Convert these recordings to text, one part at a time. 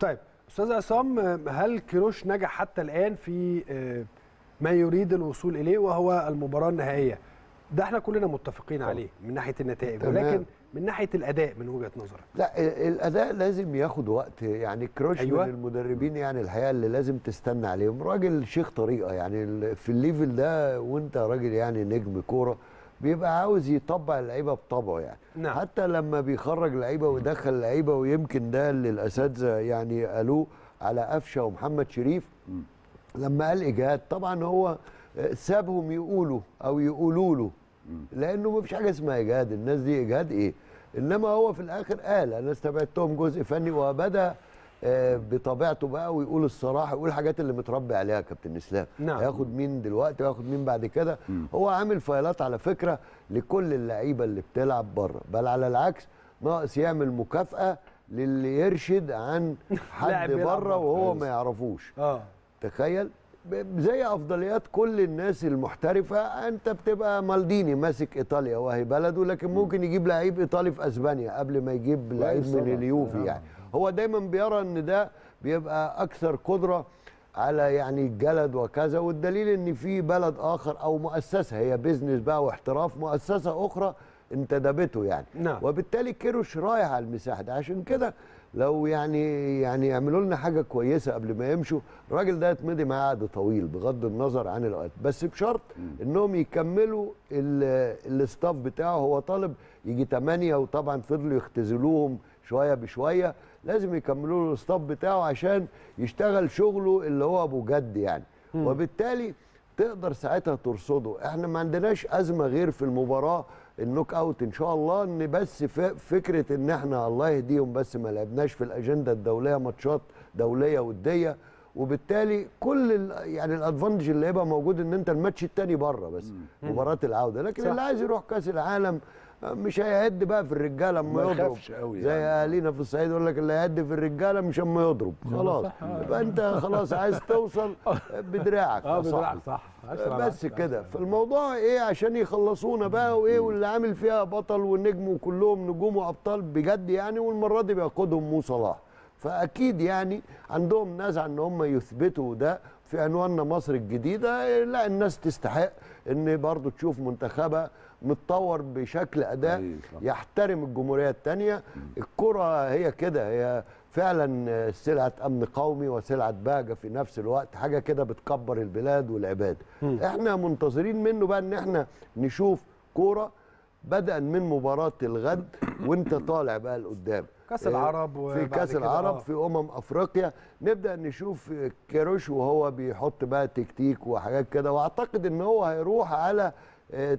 طيب أستاذ عصام هل كيروش نجح حتى الآن في آه، ما يريد الوصول إليه وهو المباراة النهائية ده إحنا كلنا متفقين عليه من ناحية النتائج تمام. ولكن من ناحية الأداء من وجهة نظرك لا ال- الأداء لازم ياخد وقت يعني كروش أيوة. من المدربين يعني الحقيقة اللي لازم تستنى عليهم راجل شيخ طريقة يعني في ال level ده وأنت راجل يعني نجم كورة بيبقى عاوز يطبع اللعيبة بطبعه يعني نعم. حتى لما بيخرج لعيبة ويدخل لعيبة ويمكن ده اللي الأساتذة يعني قالوه على قفشة ومحمد شريف لما قال إجهاد طبعا هو سابهم يقولوا أو يقولوا له لأنه ما فيش حاجة اسمها إجهاد الناس دي إجهاد إيه إنما هو في الآخر قال أنا استبعدتهم جزء فني وبدأ بطبيعته بقى ويقول الصراحة يقول الحاجات اللي متربي عليها كابتن إسلام. نعم. هياخد مين دلوقتي وياخد مين بعد كده؟ هو عامل فايلات على فكرة لكل اللعيبة اللي بتلعب بره. بل على العكس ناقص يعمل مكافأة للي يرشد عن حد بره. وهو ما يعرفوش. آه. تخيل؟ زي أفضليات كل الناس المحترفة. أنت بتبقى مالديني ماسك إيطاليا وهي بلده لكن ممكن يجيب لعيب إيطالي في أسبانيا قبل ما يجيب لعيب من. اليوفي يعني. هو دايما بيرى إن ده بيبقى أكثر قدرة على يعني الجلد وكذا والدليل إن في بلد آخر أو مؤسسة هي بيزنس بقى واحتراف مؤسسة أخرى انتدبته يعني. نعم. وبالتالي كيروش رايح على المساحة. دي عشان كده لو يعني يعني يعملوا لنا حاجة كويسة قبل ما يمشوا الراجل ده يتمضي معاه عقد طويل بغض النظر عن الوقت. بس بشرط إنهم يكملوا ال- الاستاف بتاعه. هو طالب يجي 8 وطبعا فضلوا يختزلوهم شوية بشوية لازم يكملوا له الاستاف بتاعه عشان يشتغل شغله اللي هو أبو جد يعني. وبالتالي تقدر ساعتها ترصده. إحنا ما عندناش أزمة غير في المباراة النوك أوت إن شاء الله إن بس فكرة إن إحنا الله يهديهم بس ما لعبناش في الأجندة الدولية ماتشات دولية ودية. وبالتالي كل يعني الأدفانتج اللي هيبقى موجود إن أنت الماتش التاني بره بس مباراة العودة. لكن صح. اللي عايز يروح كأس العالم آه، مش هيهد بقى في الرجالة أما ما يضرب. قوي زي يعني. أهالينا في الصعيد يقول لك اللي هيهد في الرجالة مش أما يضرب. خلاص. آه. يبقى أنت خلاص عايز توصل بدراعك. آه. بدراعك صح. بس. كده. فالموضوع إيه؟ عشان يخلصونا بقى وإيه؟ واللي عامل فيها بطل والنجم وكلهم نجوم وأبطال بجد يعني والمرة دي بيقودهم مو صلاح. فأكيد يعني عندهم نزعه ان هم يثبتوا ده في عنواننا مصر الجديدة لا الناس تستحق إن برضو تشوف منتخبها متطور بشكل أداء. يحترم الجمهورية الثانية الكرة هي كده هي فعلا سلعة أمن قومي وسلعة بهجه في نفس الوقت حاجة كده بتكبر البلاد والعباد. إحنا منتظرين منه بقى إن إحنا نشوف كورة بدءا من مباراة الغد وإنت طالع بقى لقدام. كأس آه، العرب في كأس العرب آه. في أمم أفريقيا. نبدأ نشوف كيروش وهو بيحط بقى تكتيك وحاجات كده وأعتقد إن هو هيروح على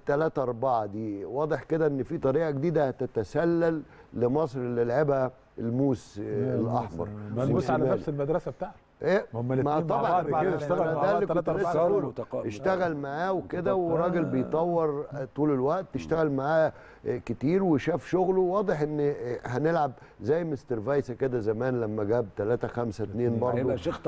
ثلاثة أربعة دي. واضح كده إن في طريقة جديدة هتتسلل لمصر اللي لعبها الموس آه، الأحمر. ملبوس على. نفس المدرسة بتاعته إيه؟ ما طبعا بعض كده ما اشتغلوا أنا مع ده بعض اللي كنت تلاتة لسه أربعة. اشتغل معاه وكده وراجل بيطور طول الوقت اشتغل معاه كتير وشاف شغله. واضح إن هنلعب زي مستر فايسا كده زمان لما جاب 3 5 2 برضه. هيبقى شيخ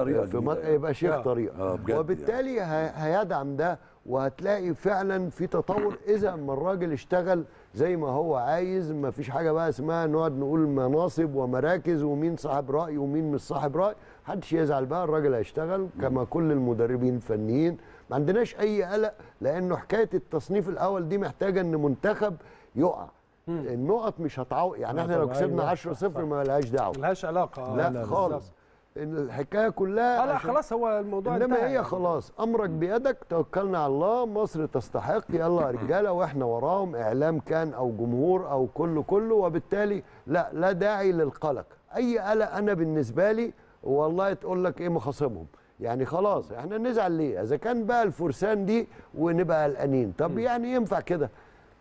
جديدة. يبقى شيخ آه. طريقة. آه، بجد وبالتالي هيدعم ده وهتلاقي فعلا في تطور. إذا ما الراجل اشتغل زي ما هو عايز ما فيش حاجة بقى اسمها نقعد نقول مناصب ومراكز ومين صاحب رأي ومين مش صاحب رأي. محدش يزعل بقى الراجل هيشتغل كما كل المدربين الفنيين. ما عندناش أي قلق لأنه حكاية التصنيف الأول دي محتاجة إن منتخب يقع. النقط مش هتعوق يعني إحنا لو كسبنا أيوة. 10 0 ما لهاش دعوة. ملهاش علاقة. لا بالظبط. خالص. الحكاية كلها آه لا خلاص هو الموضوع إنما انتهى هي يعني. خلاص أمرك بيدك توكلنا على الله مصر تستحق يلا يا رجالة وإحنا وراهم إعلام كان أو جمهور أو كله كله وبالتالي لا لا داعي للقلق. أي قلق أنا بالنسبة لي والله تقول لك إيه مخاصمهم. يعني خلاص إحنا نزعل ليه؟ إذا كان بقى الفرسان دي ونبقى قلقانين. طب يعني ينفع كده؟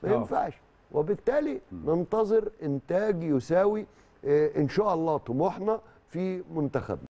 ما آه. ينفعش. وبالتالي ننتظر إنتاج يساوي آه إن شاء الله طموحنا في منتخبنا